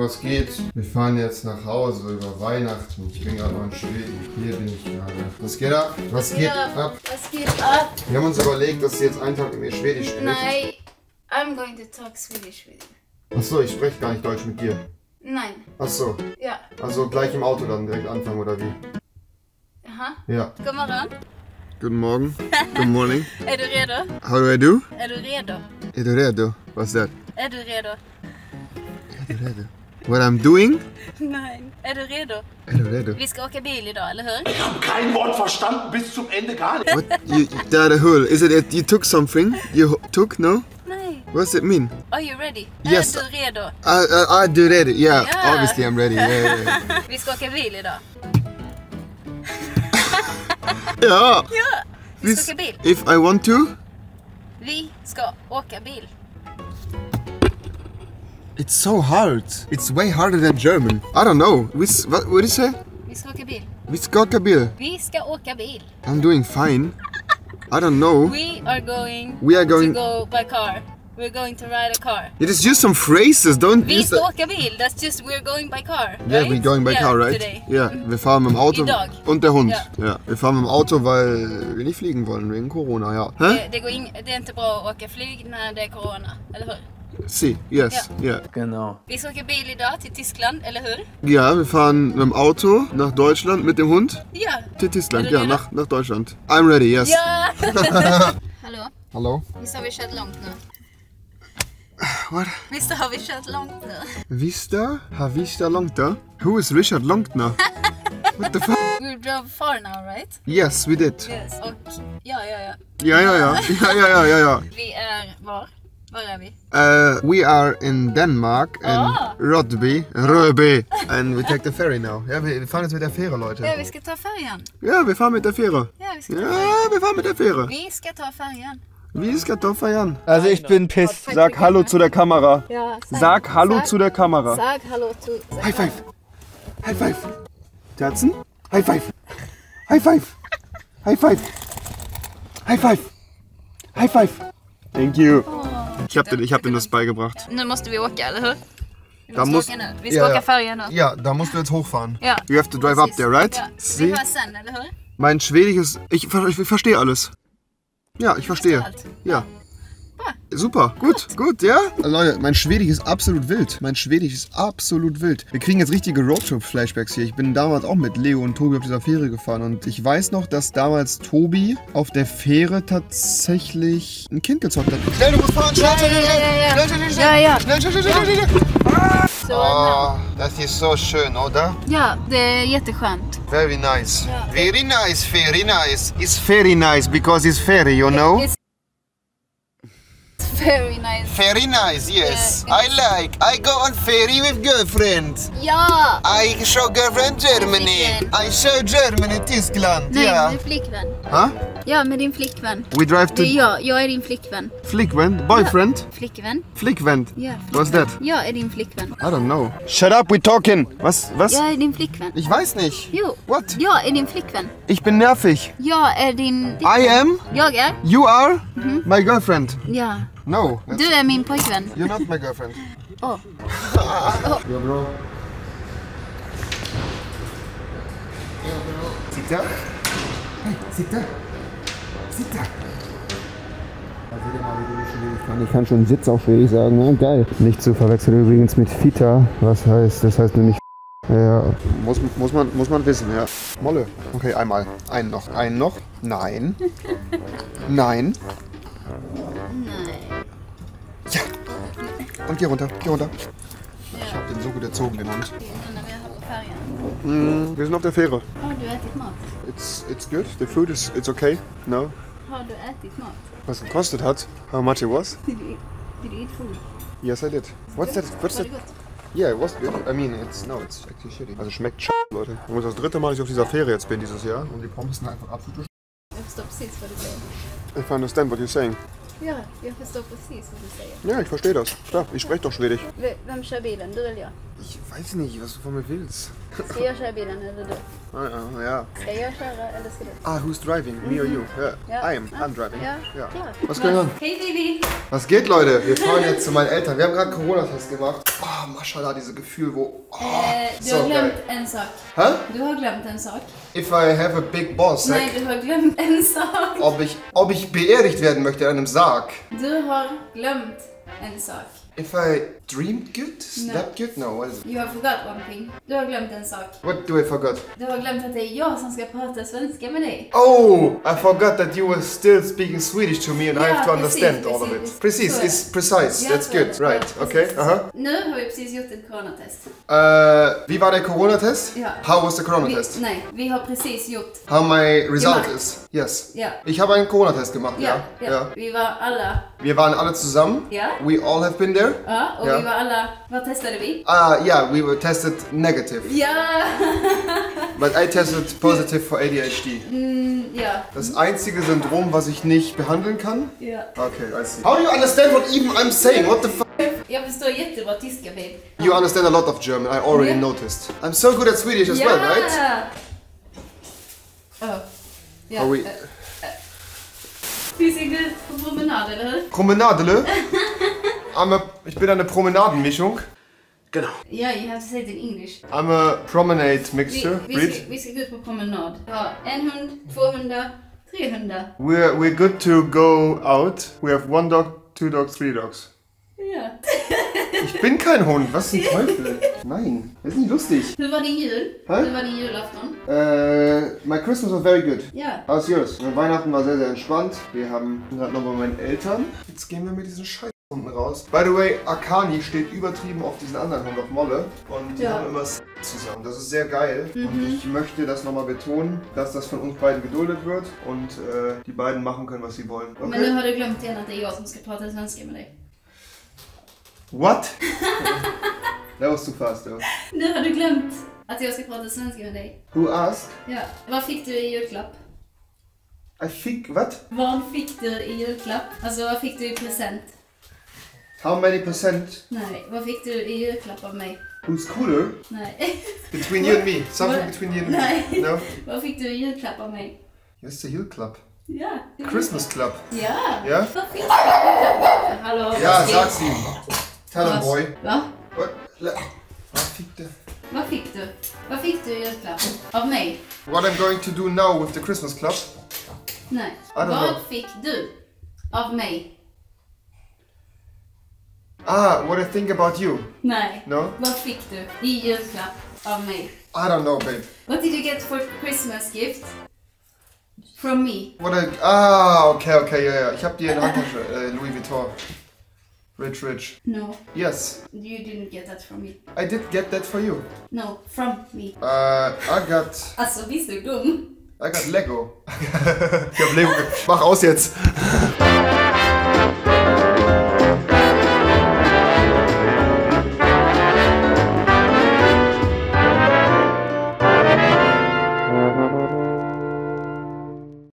Was geht? Wir fahren jetzt nach Hause über Weihnachten. Ich bin gerade noch in Schweden. Hier bin ich gerade. Was geht ab? Was geht ab? Was geht ab? Wir haben uns überlegt, dass sie jetzt einen Tag mit mir Schwedisch spricht. Nein, I'm going to talk Swedish with you. Achso, ich spreche gar nicht Deutsch mit dir. Nein, Achso, ja. also gleich im Auto dann direkt anfangen oder wie? Jaha. Ja. God morgon. Guten Morgen. Good morning. Är du redo? How do I do? Är du redo? Är du redo? What's that? Är du redo? Är du redo? What I'm doing? Nej. Är du redo? Är du redo? Vi ska åka bil idag, eller hur? Kein Wort verstanden bis zum Ende gar nicht. What? You, that a hull. Is it that you took something? You took? No? Nej. What's it mean? Are you ready? Er yes. Är du redo? I, I, I do ready. Yeah, Yeah. obviously I'm ready. Yeah, yeah, yeah. Vi ska åka bil idag. ja. Ja. Vi ska åka bil. If I want to? Vi ska åka bil. It's so hard. It's way harder than German. I don't know. We, what, what did you say? Vi ska åka bil. Vi ska åka bil. Vi ska åka bil. I'm doing fine. I don't know. We are going, We are going- to go by car. We're going to ride a car. It is just some phrases. Don't Vi use ska åka bil. That's just we're going by car. Yeah, we're going by Yeah, car, right? Today. Ja, mm-hmm. wir fahren mit dem Auto Idag. und der Hund. Ja. Ja. wir fahren mit dem Auto, weil wir nicht fliegen wollen wegen Corona, ja. Hä? Det, det, går ing, det är inte bra att åka flyg när det är corona, eller hur? Si, yes, ja. Genau. Vi ska åka bil idag till Tyskland, eller hur? Ja, wir fahren mit dem Auto nach Deutschland mit dem Hund. Ja. Till Tyskland, Är du ja, nach, nach Deutschland. I'm ready, yes. Ja! Hallå? Hallo? Visst har vi kört långt nu? What? Visst har vi kört långt nu? Har? Who is Richard Longtner? What the fuck? We drove far now, right? Yes, we did. Yes. Och ja, ja, ja. Ja, ja, ja. Ja, ja, ja, ja, ja. Vi är var? Är vi? Uh, we are in Denmark, in Ah. Rodby, Röby, and we take the ferry now. Ja, wir, wir fahren jetzt mit der Fähre, Leute. Ja, vi ska ta färjan. Ja, wir fahren mit der Fähre. Ja, vi ska ta Ja, färjan. wir fahren mit der Fähre. Vi ska ta färjan. Wie ist Kartoffeln? Also ich bin piss. Sag Hallo zu der Kamera. Ja, Sag Hallo zu der Kamera. Sag hallo zu... Sag High five. High five. Terzen? High five. High five. High five. High five. High five. Thank you. Ich hab dir, ich hab dir das beigebracht. Nu måste vi åka, eller hur? Vi Da måste åka nu. Vi ska Ja, åka ja. färjan nu. Ja, da musst du jetzt hochfahren. Ja. You have to drive up there, right? Ja. Vi See? hörs sen, eller hur? Mein Schwedisch ist. Ich, ich verstehe alles. Ja, ich verstehe. Ja. Super, gut, gut, ja? Leute, mein Schwedisch ist absolut wild. Mein Schwedisch ist absolut wild. Wir kriegen jetzt richtige Roadtrip-Flashbacks hier. Ich bin damals auch mit Leo und Tobi auf dieser Fähre gefahren und ich weiß noch, dass damals Tobi auf der Fähre tatsächlich ein Kind gezockt hat. Schnell, du musst fahren, schnell, schnell, schnell, ja, schnell, schnell, schnell, Ja, ja. schnell, schnell, schnell, schnell, schnell. Så, Oh, das ist so schön, oder? Ja, det är jätteskönt. Very nice. Very nice, very nice. It's very nice because it's ferry, you know? It's very nice. Very nice, yes. Yeah, I like. I go on ferry with girlfriend. Yeah. I show girlfriend Germany. I show Germany Tyskland. Nej, yeah. flickvän. Huh? Ja, med din flickvän. We drive to Det är jag. Jag är din flickvän. Flickvän? Boyfriend? Flickvän? Flickvän? Ja. What's that? Jag är din flickvän. I don't know. Shut up, we talking. Was? Was? Jag är din flickvän. Ich weiß nicht. Jo. What? Jag är din flickvän. Ich bin nervig. Jag är din... I am. Jag är? You are my girlfriend. Ja. No. that's- Du är min pojkvän. You're not my girlfriend. Åh. Yo, bro. Sitta. Hey, sitta. Sitta. Ich kann schon Sitz auf Schwedisch sagen, ne? Geil. Nicht zu verwechseln übrigens mit Fita, was heißt, das heißt nämlich ja, muss, muss, man, muss man wissen, ja. Molle. Okay, einmal. Einen noch. Einen noch. Nein. Nein. Ja. Und geh runter. Geh runter. Ich hab den so gut erzogen, den Hund. Mm, wir sind auf der Fähre. Har du ätit mat? It's, it's good. The food is it's okay. No. Har du ätit mat? Was es gekostet hat? How much it was? Did you, did you eat food? Yes, I did. What's that? What's that? Yeah, it was good. I mean, it's no, it's actually shitty. Also schmeckt sch Leute. Und das dritte Mal, dass ich auf dieser Fähre jetzt bin dieses Jahr und die Pommes sind einfach absolute sch Jag förstår precis vad du säger. If I understand what you're saying. Ja, jag förstår precis vad du säger. Ja, ich verstehe das. Klar, ich spreche doch Schwedisch. V- Vem kör bilen? Du eller jag? Ich weiß nicht, was du von mir willst. Jag köra bilen? Ah, ja, ja. Köra eller? Ah, who's driving? Me or you? Ja. Ja. I am. I'm driving. Ja, Ja. klar. Was going on? Hej baby! Was geht, Leute? Wir fahren jetzt zu meinen Eltern. Wir haben gerade Corona-Test gemacht. Ah, Mashallah, dieses Gefühl, wo... Oh, Eh, du so har glömt geil. en sak. Hä? Du har glömt en sak. If I have a big boss, Nej, du har glömt en sak. ob ich, ob ich beerdigt werden möchte in einem Sarg. Du har glömt en sak. If I dreamed good? Slept good? No, what is it? You have forgot one thing. Du har glömt en sak. What do I forgot? Du har glömt att det är jag som ska prata svenska med dig. Oh, I forgot that you were still speaking Swedish to me and I have to precis, understand all of it. Precis, it's precise. Ja, That's good. det. Right, Ja, okay. precis. Uh-huh. Nu har vi precis gjort ett coronatest. Uh, wie war der Corona-Test? Ja. How was the Vi, Corona-Test? nej, vi har precis gjort. How my result Gemacht. is? Yes. Ja. Ich habe einen Corona-Test gemacht, Ja, ja. ja. Vi var alla... Wir waren alle zusammen. Ja. We all have been there. Ja, och Ja. vi var alla... Vad testade vi? Ah, yeah, we were tested negative. Ja! But I tested positive for ADHD. Mm, ja. Das einzige Syndrom, was ich nicht behandeln kann. ja. Okay, I see. How do you understand what even I'm saying? What the fuck? Jag förstår jättebra tyska babe. You understand a lot of German, I already Yeah. noticed. I'm so good at Swedish as ja! well, right? Oh. Ja. Are we... eh, Vi ska gå på promenad, eller hur? Promenadele? I'm a, ich bin eine Promenadenmischung. Genau. Ja, you have to say it in English. I'm a promenade Vi, mixture. vi, ska, vi ska gå ut på promenad. Vi har en hund, två hundar, tre hundar. We're, we're good to go out. We have one dog, two dogs, three dogs. Ja. Ich bin kein Hund, was zum Teufel? Nein, das ist nicht lustig. Hur var din jul? Hä? Hur var din julafton? Äh, my Christmas was very good. Ja. How's yours? Mein Weihnachten war sehr, sehr entspannt. Wir haben gerade noch bei meinen Eltern. Jetzt gehen wir mit diesen Scheiß Hunden raus. By the way, Akani steht übertrieben auf diesen anderen Hund, auf Molle. Und die Ja. haben immer Sex zusammen. Das ist sehr geil. Und ich möchte das nochmal betonen, dass das von uns beiden geduldet wird und äh, die beiden machen können, was sie wollen. Men nu Okay? har du glömt igen att det är jag som ska prata svenska med dig. What? That was too fast though. Nu har du glömt att jag ska prata svenska med dig. Who asked? Ja. Vad fick du i julklapp? I think, what? Vad fick du i julklapp? Alltså vad fick du i present? How many percent? Nej, vad fick du i julklapp av mig? Who's cooler? Nej. Between you and me. Something What? between you and me. Nej. No? Vad fick du i julklapp av mig? Yes, the Hill Club. Ja. Christmas Club. Ja. Ja? Vad fick du i julklapp? Hallå? Ja, vad sag's ihm. Tell him, Was? boy. Va? What? Le- Vad fick du? Vad fick du? Vad fick du i julklapp? Av mig? What I'm going to do now with the Christmas Club? Nej. I don't Vad know. fick du? Av mig? Ah, what I think about you? Nej. No? Vad fick du i julklapp av mig? I don't know, babe. What did you get for Christmas gift? From me? What I... Ah, okay, okay, ja. Ich hab die in der Handtasche. Äh, Louis Vuitton. Rich, rich. No. Yes, You didn't get that from me. I did get that for you. No, from me. Uh, I got... Alltså, är du dum? I got Lego. ich hab Lego. Mach aus jetzt.